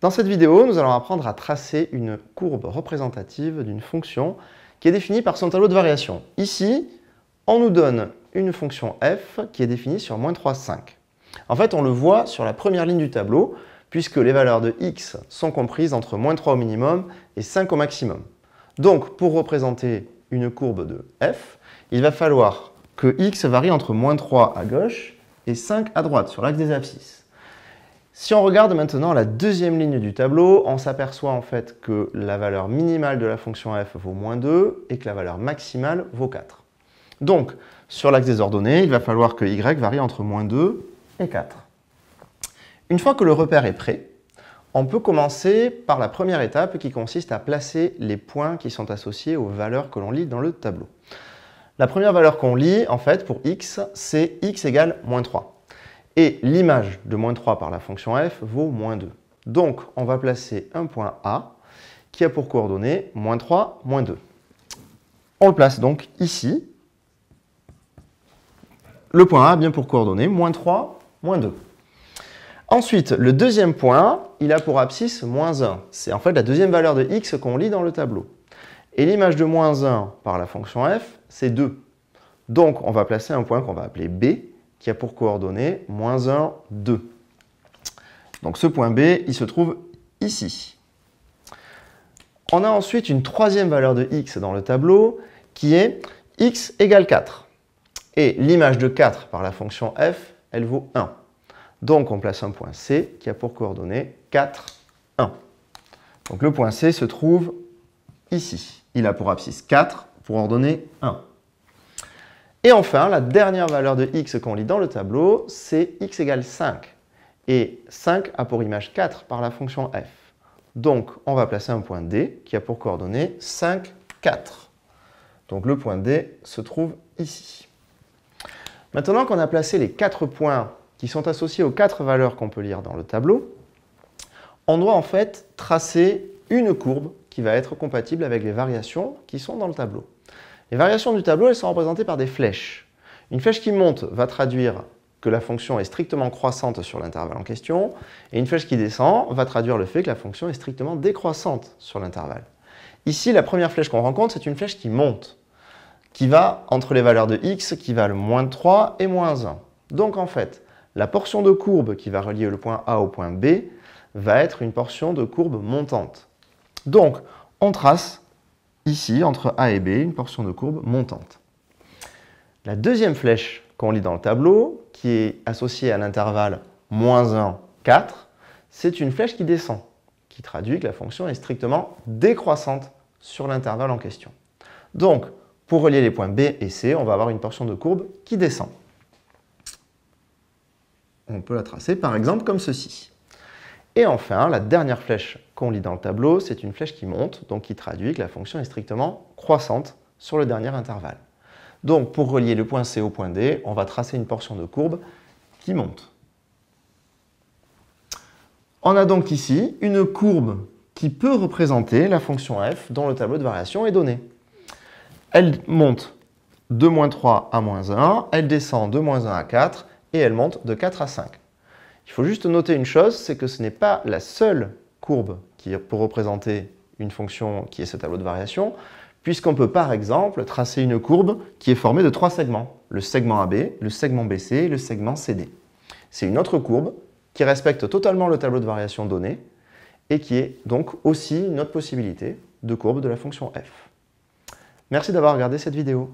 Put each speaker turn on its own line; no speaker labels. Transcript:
Dans cette vidéo, nous allons apprendre à tracer une courbe représentative d'une fonction qui est définie par son tableau de variation. Ici, on nous donne une fonction f qui est définie sur moins 3, 5. En fait, on le voit sur la première ligne du tableau, puisque les valeurs de x sont comprises entre moins 3 au minimum et 5 au maximum. Donc, pour représenter une courbe de f, il va falloir que x varie entre moins 3 à gauche et 5 à droite, sur l'axe des abscisses. Si on regarde maintenant la deuxième ligne du tableau, on s'aperçoit en fait que la valeur minimale de la fonction f vaut moins 2 et que la valeur maximale vaut 4. Donc, sur l'axe des ordonnées, il va falloir que y varie entre moins 2 et 4. Une fois que le repère est prêt, on peut commencer par la première étape qui consiste à placer les points qui sont associés aux valeurs que l'on lit dans le tableau. La première valeur qu'on lit, en fait, pour x, c'est x égale moins 3. Et l'image de moins 3 par la fonction f vaut moins 2. Donc, on va placer un point A qui a pour coordonnées moins 3, moins 2. On le place donc ici. Le point A bien pour coordonnées moins 3, moins 2. Ensuite, le deuxième point, il a pour abscisse moins 1. C'est en fait la deuxième valeur de x qu'on lit dans le tableau. Et l'image de moins 1 par la fonction f, c'est 2. Donc, on va placer un point qu'on va appeler b, qui a pour coordonnées moins 1, 2. Donc ce point B, il se trouve ici. On a ensuite une troisième valeur de x dans le tableau, qui est x égale 4. Et l'image de 4 par la fonction f, elle vaut 1. Donc on place un point C qui a pour coordonnées 4, 1. Donc le point C se trouve ici. Il a pour abscisse 4, pour ordonnée 1. Et enfin, la dernière valeur de x qu'on lit dans le tableau, c'est x égale 5. Et 5 a pour image 4 par la fonction f. Donc on va placer un point D qui a pour coordonnées 5, 4. Donc le point D se trouve ici. Maintenant qu'on a placé les 4 points qui sont associés aux quatre valeurs qu'on peut lire dans le tableau, on doit en fait tracer une courbe qui va être compatible avec les variations qui sont dans le tableau. Les variations du tableau, elles sont représentées par des flèches. Une flèche qui monte va traduire que la fonction est strictement croissante sur l'intervalle en question, et une flèche qui descend va traduire le fait que la fonction est strictement décroissante sur l'intervalle. Ici, la première flèche qu'on rencontre, c'est une flèche qui monte, qui va entre les valeurs de x qui valent moins 3 et moins 1. Donc en fait, la portion de courbe qui va relier le point A au point B va être une portion de courbe montante. Donc, on trace ici, entre A et B, une portion de courbe montante. La deuxième flèche qu'on lit dans le tableau, qui est associée à l'intervalle moins 1, 4, c'est une flèche qui descend, qui traduit que la fonction est strictement décroissante sur l'intervalle en question. Donc, pour relier les points B et C, on va avoir une portion de courbe qui descend on peut la tracer par exemple comme ceci. Et enfin, la dernière flèche qu'on lit dans le tableau, c'est une flèche qui monte, donc qui traduit que la fonction est strictement croissante sur le dernier intervalle. Donc pour relier le point C au point D, on va tracer une portion de courbe qui monte. On a donc ici une courbe qui peut représenter la fonction f dont le tableau de variation est donné. Elle monte de moins 3 à moins 1, elle descend de moins 1 à 4, et elle monte de 4 à 5. Il faut juste noter une chose, c'est que ce n'est pas la seule courbe qui pour représenter une fonction qui est ce tableau de variation, puisqu'on peut par exemple tracer une courbe qui est formée de trois segments, le segment AB, le segment BC et le segment CD. C'est une autre courbe qui respecte totalement le tableau de variation donné et qui est donc aussi une autre possibilité de courbe de la fonction f. Merci d'avoir regardé cette vidéo.